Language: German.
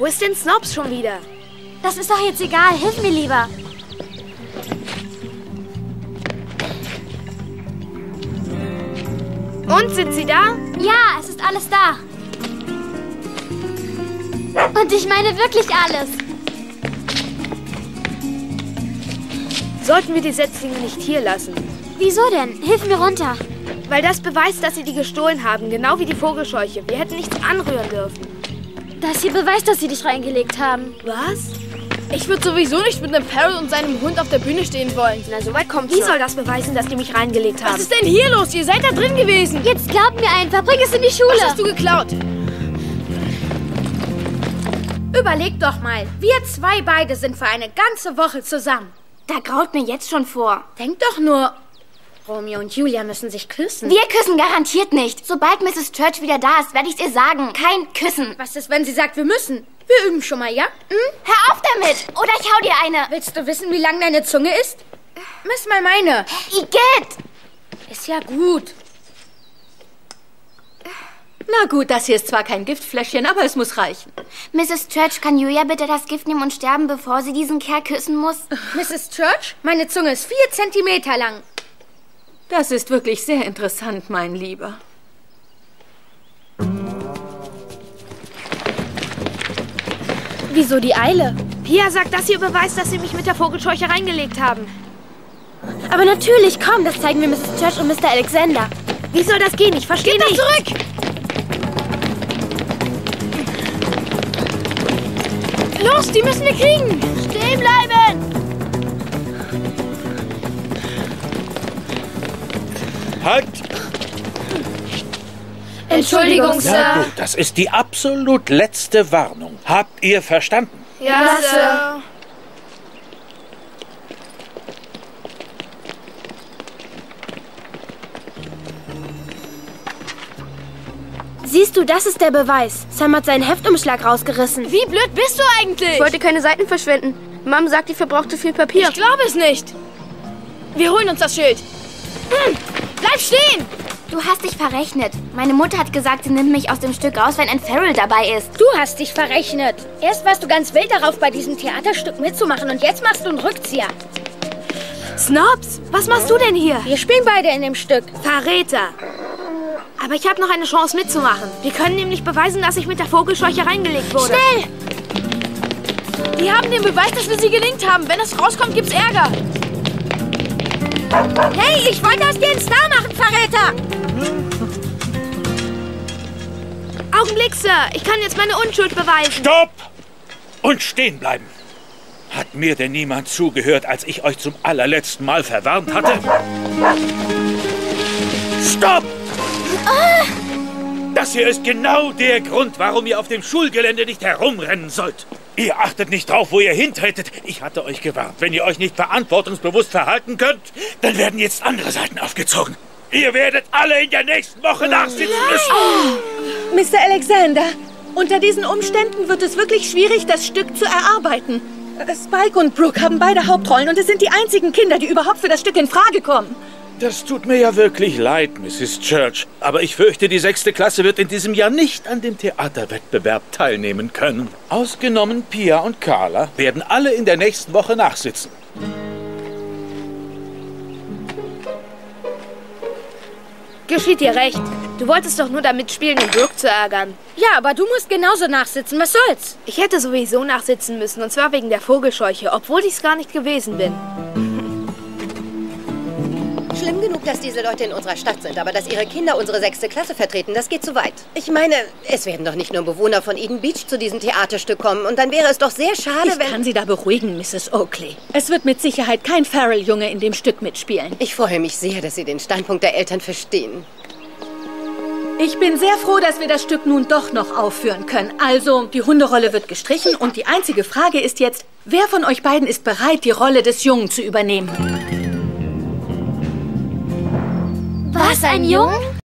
Wo ist denn Snobs schon wieder? Das ist doch jetzt egal. Hilf mir lieber. Und, sind sie da? Ja, es ist alles da. Und ich meine wirklich alles. Sollten wir die Setzlinge nicht hier lassen? Wieso denn? Hilf mir runter. Weil das beweist, dass sie die gestohlen haben, genau wie die Vogelscheuche. Wir hätten nichts anrühren dürfen. Das hier beweist, dass sie dich reingelegt haben. Was? Ich würde sowieso nicht mit einem Farrell und seinem Hund auf der Bühne stehen wollen. Na, so weit kommt Wie soll das beweisen, dass die mich reingelegt haben? Was ist denn hier los? Ihr seid da drin gewesen. Jetzt glaub mir einfach, bring es in die Schule. Was hast du geklaut? Überleg doch mal, wir zwei beide sind für eine ganze Woche zusammen. Da graut mir jetzt schon vor. Denk doch nur, Romeo und Julia müssen sich küssen. Wir küssen garantiert nicht. Sobald Mrs. Church wieder da ist, werde ich es ihr sagen. Kein Küssen. Was ist, wenn sie sagt, wir müssen? Wir üben schon mal, ja? Hm? Hör auf damit! Oder ich hau dir eine. Willst du wissen, wie lang deine Zunge ist? Miss mal meine. Igitt! Ist ja gut. Na gut, das hier ist zwar kein Giftfläschchen, aber es muss reichen. Mrs. Church, kann Julia bitte das Gift nehmen und sterben, bevor sie diesen Kerl küssen muss? Mrs. Church, meine Zunge ist vier Zentimeter lang. Das ist wirklich sehr interessant, mein Lieber. Wieso die Eile? Pia sagt, dass ihr beweist, dass sie mich mit der Vogelscheuche reingelegt haben. Aber natürlich, komm, das zeigen wir Mrs. Church und Mr. Alexander. Wie soll das gehen? Ich verstehe Gib nicht. das zurück! Los, die müssen wir kriegen! Stehen bleiben! Halt! Entschuldigung, Na Sir. gut, das ist die absolut letzte Warnung. Habt ihr verstanden? Ja, Sir. Siehst du, das ist der Beweis. Sam hat seinen Heftumschlag rausgerissen. Wie blöd bist du eigentlich? Ich wollte keine Seiten verschwenden. Mom sagt, ich verbrauche zu viel Papier. Ich glaube es nicht. Wir holen uns das Schild. Hm, bleib stehen! Du hast dich verrechnet. Meine Mutter hat gesagt, sie nimmt mich aus dem Stück raus, wenn ein Farrell dabei ist. Du hast dich verrechnet. Erst warst du ganz wild darauf, bei diesem Theaterstück mitzumachen und jetzt machst du einen Rückzieher. Snobs, was machst du denn hier? Wir spielen beide in dem Stück. Verräter. Aber ich habe noch eine Chance mitzumachen. Wir können nämlich beweisen, dass ich mit der Vogelscheuche reingelegt wurde. Schnell! Die haben den Beweis, dass wir sie gelingt haben. Wenn es rauskommt, gibt's Ärger. Hey, ich wollte aus dir einen Star machen, Verräter! Augenblick, Sir. Ich kann jetzt meine Unschuld beweisen. Stopp! Und stehen bleiben. Hat mir denn niemand zugehört, als ich euch zum allerletzten Mal verwarnt hatte? Stopp! Das hier ist genau der Grund, warum ihr auf dem Schulgelände nicht herumrennen sollt. Ihr achtet nicht drauf, wo ihr hintretet. Ich hatte euch gewarnt. Wenn ihr euch nicht verantwortungsbewusst verhalten könnt, dann werden jetzt andere Seiten aufgezogen. Ihr werdet alle in der nächsten Woche nachsitzen müssen. Mr. Alexander, unter diesen Umständen wird es wirklich schwierig, das Stück zu erarbeiten. Spike und Brooke haben beide Hauptrollen und es sind die einzigen Kinder, die überhaupt für das Stück in Frage kommen. Das tut mir ja wirklich leid, Mrs. Church. Aber ich fürchte, die sechste Klasse wird in diesem Jahr nicht an dem Theaterwettbewerb teilnehmen können. Ausgenommen Pia und Carla werden alle in der nächsten Woche nachsitzen. Geschieht dir recht. Du wolltest doch nur damit spielen, um Brooke zu ärgern. Ja, aber du musst genauso nachsitzen. Was soll's? Ich hätte sowieso nachsitzen müssen, und zwar wegen der Vogelscheuche, obwohl ich es gar nicht gewesen bin. Schlimm genug, dass diese Leute in unserer Stadt sind, aber dass ihre Kinder unsere sechste Klasse vertreten, das geht zu weit. Ich meine, es werden doch nicht nur Bewohner von Eden Beach zu diesem Theaterstück kommen. Und dann wäre es doch sehr schade, Ich wenn... kann Sie da beruhigen, Mrs. Oakley. Es wird mit Sicherheit kein Farrell-Junge in dem Stück mitspielen. Ich freue mich sehr, dass Sie den Standpunkt der Eltern verstehen. Ich bin sehr froh, dass wir das Stück nun doch noch aufführen können. Also, die Hunderolle wird gestrichen und die einzige Frage ist jetzt, wer von euch beiden ist bereit, die Rolle des Jungen zu übernehmen? Was, ein Jung?